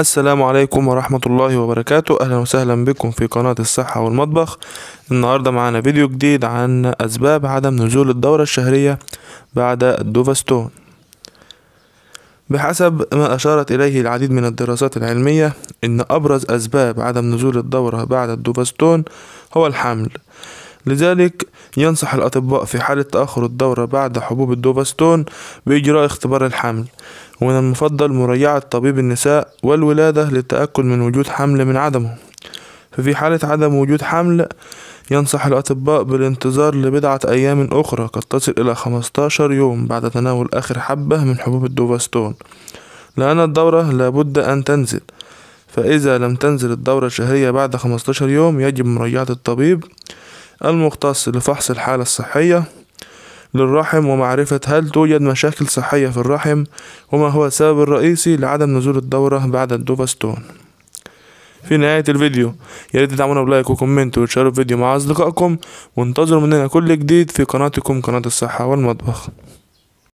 السلام عليكم ورحمة الله وبركاته. أهلا وسهلا بكم في قناة الصحة والمطبخ. النهاردة معانا فيديو جديد عن أسباب عدم نزول الدورة الشهرية بعد الدوفاستون بحسب ما أشارت إليه العديد من الدراسات العلمية إن أبرز أسباب عدم نزول الدورة بعد الدوفاستون هو الحمل. لذلك ينصح الأطباء في حالة تأخر الدورة بعد حبوب الدوفاستون بإجراء اختبار الحمل. ومن المفضل مراجعة طبيب النساء والولادة للتأكد من وجود حمل من عدمه ففي حالة عدم وجود حمل ينصح الأطباء بالانتظار لبضعة أيام أخرى قد تصل إلى 15 يوم بعد تناول آخر حبة من حبوب الدوفاستون. لأن الدورة لابد أن تنزل. فإذا لم تنزل الدورة الشهرية بعد 15 يوم يجب مراجعة الطبيب المختص لفحص الحالة الصحية للرحم ومعرفة هل توجد مشاكل صحية في الرحم وما هو السبب الرئيسي لعدم نزول الدورة بعد الدوفاستون في نهاية الفيديو ياريت تدعمونا ب like و comment وتشاركوا الفيديو مع أصدقائكم وانتظروا مننا كل جديد في قناتكم قناة الصحة والمطبخ.